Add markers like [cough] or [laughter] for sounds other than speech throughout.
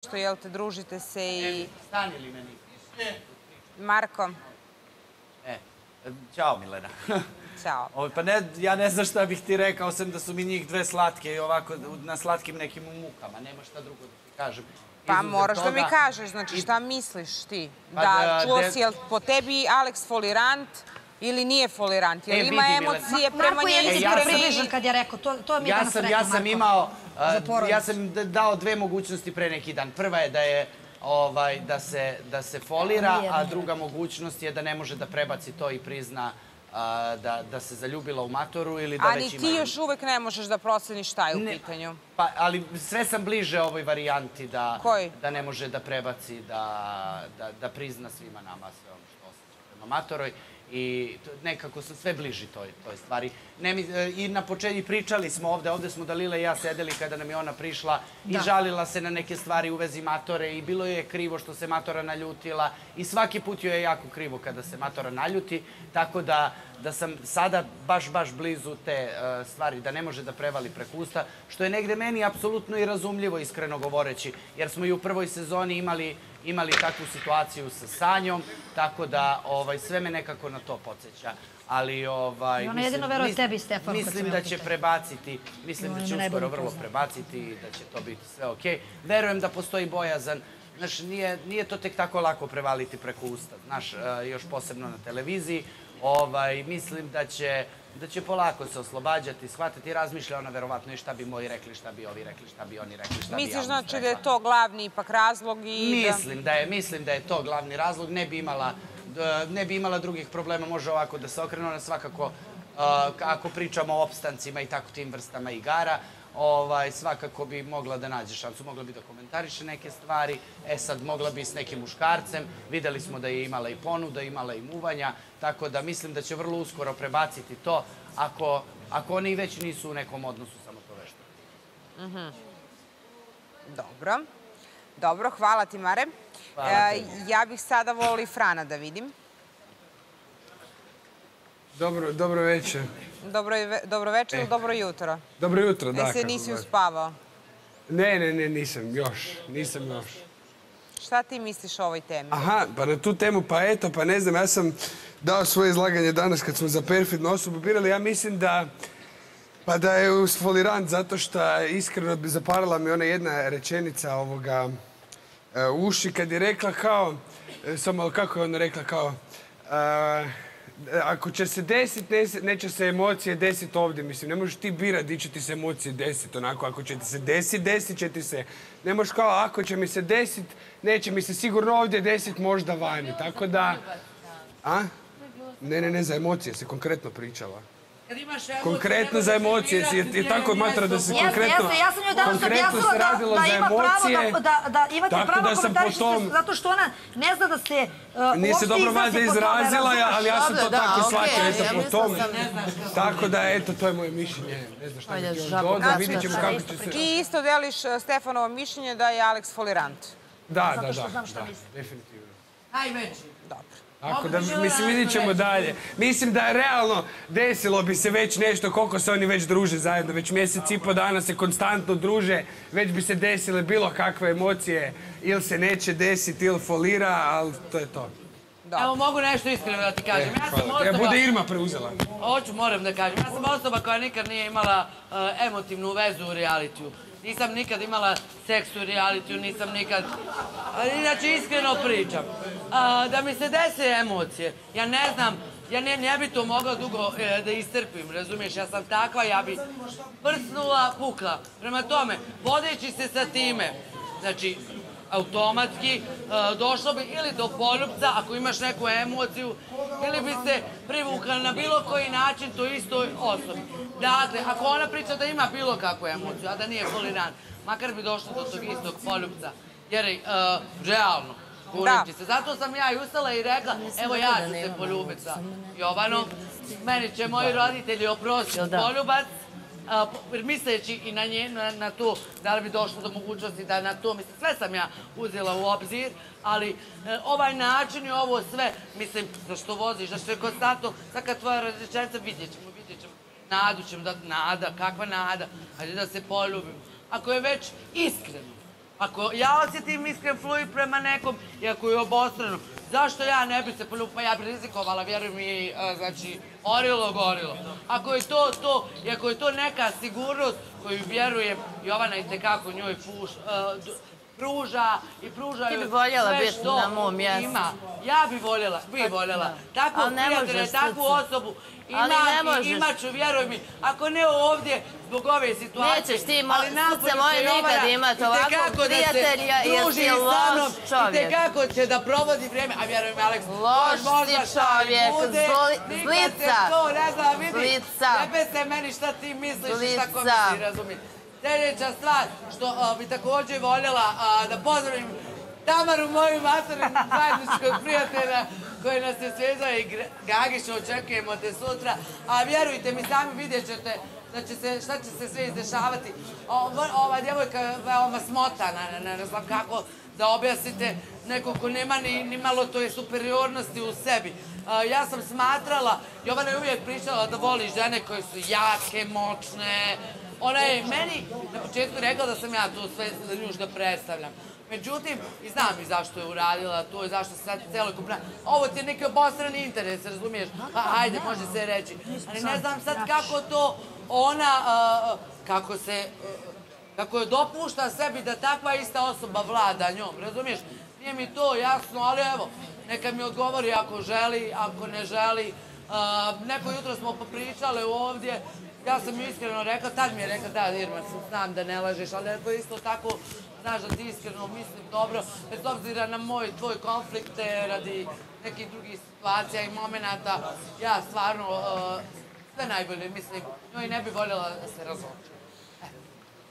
što jel te družite se i... Stani li meni? Marko, E, [laughs] ćao Milena. ćao. Pa ne, ja ne znam šta bih ti rekao, osim da su mi njih dve slatke i ovako na slatkim nekim mukama. Nema šta drugo da ti kažem. Pa moraš da mi kažeš, znači šta misliš ti? Pa Da, čuo de- si, jel po tebi Alex folirant ili nije folirant? Jel E, ima vidi, emocije prema Marko je približan kad je rekao, to, to mi je Ja danas sam, rekao ja sam Marko. imao, Za porodicu. ja sam dao dve mogućnosti pre neki dan. Prva je da je ovaj, da se, da se folira, a druga mogućnost je da ne može da prebaci to i prizna a, da, da se zaljubila u matoru ili da A već ima... ti još uvek ne možeš da proceniš šta je u Ne. pitanju. Pa, ali sve sam bliže ovoj varijanti da, da ne može da prebaci, da, da, da prizna svima nama sve ono što osjeća matoroj i nekako sam sve bliži toj, toj stvari. Ne, mi- e, I na početku pričali smo ovde, ovde smo Dalila i ja sedeli kada nam je ona prišla i žalila se na neke stvari u vezi matore i bilo je krivo što se matora naljutila i svaki put joj je jako krivo kada se matora naljuti, tako da, da sam sada baš, baš blizu te e, stvari, da ne može da prevali preko usta, što je negde meni apsolutno i razumljivo, iskreno govoreći, jer smo i u prvoj sezoni imali imali takvu situaciju sa Sanjom, tako da ovaj, sve me nekako na to podsjeća. Ali, ovaj, I ona jedino veruje mis- tebi, Stefanu, kad Mislim da će prebaciti, mislim da ona će uskoro vrlo prebaciti i da će to biti sve okej. Verujem da postoji bojazan. Znaš, nije, nije to tek tako lako prevaliti preko usta. Znaš, e, još posebno na televiziji. Ovaj, mislim da će, da će polako se oslobađati, shvatiti, razmišlja ona verovatno i šta bi moji rekli, šta bi ovi rekli, šta bi oni rekli, šta bi Misliš znači da je to glavni ipak razlog i. Mislim da je, mislim da je to glavni razlog. Ne bi imala, ne bi imala drugih problema, može ovako da se okrene. Ona svakako, uh, ako pričamo o opstancima i tako tim vrstama igara, ovaj, svakako bi mogla da nađe šansu. Mogla bi da komentariše neke stvari. E sad, mogla bi s nekim muškarcem. Videli smo da je imala i ponuda, imala i muvanja. Tako da mislim da će vrlo uskoro prebaciti to ako, ako oni već nisu u nekom odnosu samo to vešto. Dobro. Dobro, hvala ti Mare. Hvala E, ja bih sada volila i Frana da vidim. Dobro, dobro večer. Dobro, dobro večer ili dobro jutro? Dobro jutro, da. E se nisi uspavao. Ne, ne, ne, nisam još. Nisam još. Šta ti misliš o ovoj temi? Aha, pa na tu temu, pa eto, pa ne znam, ja sam dao svoje izlaganje danas kad smo za perfidnu osobu birali. Ja mislim da pa da je usfolirant zato što iskreno bi zaparala mi ona jedna rečenica ovoga e, uši kad je rekla kao, e, samo kako je ona rekla kao, e, ako će se desiti, neće se emocije desiti ovdje. Mislim, ne možeš ti birat di će ti se emocije desiti. Onako, ako će ti se desiti, desit će ti se. Ne možeš kao, ako će mi se desiti, neće mi se sigurno ovdje desiti, možda vani. Tako da... A? Ne, ne, ne, za emocije se konkretno pričala. Konkretno za emocije, je, je tako matra da se konkretno... jeste, ja sam joj danas objasnila da, da ima pravo da, da, da imate pravo da komentarišete zato što ona ne zna da se uh, Nije se dobro valjda tome, izrazila, ja, ali ja sam to da, tako shvatio, eto, po mislila tom. sam- Tako da, eto, to je moje mišljenje. Ne znam šta bih još dodao, vidjet ćemo kako će se... Ti isto deliš e, Stefanovo mišljenje da je Alex folirant. Da, Zato da, što da, znam šta da, misli. definitivno. Najveći. Dobro. Tako da, mislim, vidjet ćemo dalje. Mislim da je realno desilo bi se već nešto, koliko se oni već druže zajedno. Već mjesec i po dana se konstantno druže, već bi se desile bilo kakve emocije. Ili se neće desiti, ili folira, ali to je to. Evo mogu nešto iskreno da ti kažem. Ja sam. Ja osoba, bude Irma preuzela. hoću, moram da kažem, ja sam osoba koja nikad nije imala eh, emotivnu vezu u realitiju. Nisam nikad imala seks u realitiju, nisam nikad... Inače iskreno pričam. Da mi se dese emocije, ja ne znam, ja ne, bi to mogla dugo eh, da istrpim, razumiješ? Ja sam takva, ja bi prsnula, pukla. Prema tome, vodeći se sa time, znači, automatski e, došlo bi ili do poljubca ako imaš neku emociju ili bi se privukla na bilo koji način toj istoj osobi. Dakle, ako ona priča da ima bilo kakvu emociju, a da nije folirant, makar bi došlo do tog istog poljubca. Jer, e, realno, kurim Da. ti se. Zato sam ja i ustala i rekla, evo ja ću se poljubiti sa Jovanom. Meni će moji roditelji oprostiti poljubac, jer misleći i na, nje, na, na to da li bi došlo do mogućnosti da na to, mislim, sve sam ja uzela u obzir, ali e, ovaj način i ovo sve, mislim, zašto voziš, zašto je konstantno, sad kad tvoja rečenica, vidjet ćemo, vidjet ćemo, nadu ćemo da, nada, kakva nada, hajde da se poljubimo. Ako je već iskreno, Ako ja osjetim iskren fluid prema nekom i ako je obostrano, zašto ja ne bi se poljubil, pa ja bi rizikovala, vjeruj mi, e, znači, orilo, gorilo. Ako je to to, i ako je to neka sigurnost koju vjerujem, Jovana i tekako njoj puš, e, pruža i pruža Ti bi voljela biti na mom mjestu. Ima. Ja bi voljela, bi voljela. Takvog Ali ne prijatelja, možeš, takvu osobu imam i imat ću, vjeruj mi. Ako ne ovdje, zbog ove situacije. Nećeš ti, ali moje nikad imat ovakvog itekako da se prijatelja, jer si loš čovjek. Itekako će da provodi vrijeme, a vjerujem mi, Aleks, Loš još možda si šta i čovjek, bude, zli- zlica. to ne vidi. Zlica. Jebe se meni šta ti misliš i šta ko misli. Sljedeća stvar, što bi također voljela da pozdravim Tamaru, moju materinu zajedničkog prijatelja koji nas je svezao i Gagića, očekujemo te sutra. A vjerujte mi, sami vidjet ćete šta će se sve izdešavati. Ova, djevojka je veoma smotana, ne znam kako da objasnite neko ko nema ni, ni malo to superiornosti u sebi. A, ja sam smatrala, Jovana je uvijek pričala da voli žene koje su jake, moćne, ona je meni na početku rekla da sam ja tu sve što predstavljam. Međutim, i znam i zašto je uradila to i zašto se sad celokupna... Ovo ti je neki obostrani interes, razumiješ? Pa ajde, može se reći. Ali ne znam sad kako to ona, kako se, kako je dopušta sebi da takva ista osoba vlada njom, razumiješ? Nije mi to jasno, ali evo, neka mi odgovori ako želi, ako ne želi. Neko jutro smo popričale ovdje, ja sam iskreno rekla, tad mi je rekla, da Irma, znam da ne lažeš, ali ako isto tako, znaš da ti iskreno mislim dobro, bez obzira na moj, tvoj konflikte, radi nekih drugih situacija i momenata, ja stvarno sve najbolje mislim, njoj ne bi voljela da se razloči.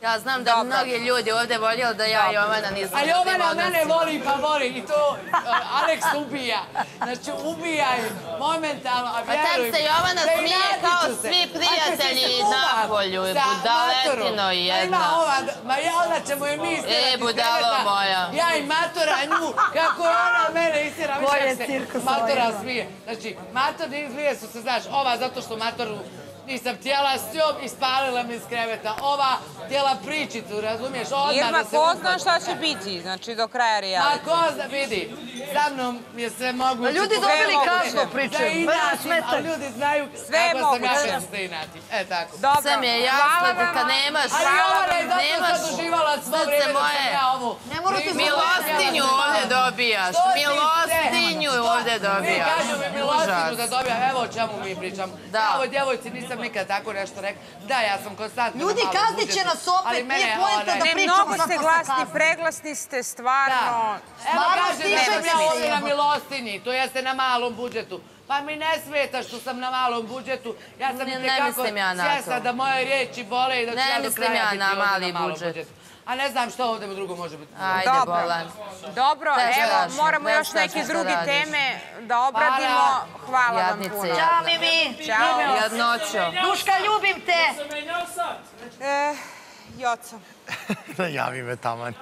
Ja znam da mnogi ljudi ovdje voljeli da ja i Jovana nisam A Jovana mene voli pa voli i to uh, Aleks ubija. Znači ubija je momentalno, a Pa tam vjeruj mi, se Jovana da smije kao svi prijatelji skuvam napolju, budaletino matorom, jedna. Ma ima ova, ma ja onda ćemo je mi istirati E, budalo moja. Ja i matora nju, kako je ona mene istira, Ko je više se cirkus matora ovaj, smije. Znači, mator ne izlije su se, znaš, ova zato što matoru nisam htjela s njom i spalila me iz kreveta. Ova htjela pričicu, razumiješ, Irma, ko zna šta će biti, znači do kraja Ma reality. ko zna, vidi, sa mnom je sve moguće. Pa ljudi dobili pričaju. Pa inatim, smeta. ljudi znaju Sve kako sam ja moguće. često inatim. E tako. Dobro, Sve mi je jasno kad nemaš, Ali Jovana je zato nemaš sad uživala svo srce vrijeme dok moje. sam ja ovo... Ne morate pričala. Milostinju Ja ovdje sam dobijaš, Što ti milostinju ovdje Mi dobijaš. kažu mi milostinu Užas. da dobijam, evo o čemu mi pričamo. Da. Ovoj djevojci nisam nikad tako nešto rekla. Da, ja sam konstantno Ljudi, kaznit će budžetu, nas opet, nije poenta onaj- da Ne, pričamo mnogo sad ste glasni, preglasni ste, stvarno. Evo kaže da sam ja ovdje na milostini, to jeste na malom budžetu. Pa mi ne smeta što sam na malom budžetu. Ja sam Ne- ne ja svjesna da moje riječi bole i da ću Ne ja do mislim kraja ja biti na ovdje mali malom budžet. A ne znam što ovdje drugo može biti. Ajde, Dobro. bolan. Dobro, evo, moramo još neke druge teme da obradimo. Hvala. Vam puno. Ćao Mimi. Ćao. Jadnoćo. Duška, ljubim te. E, Joco. [laughs] Javi me taman.